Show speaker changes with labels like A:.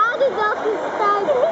A: Frage doch ist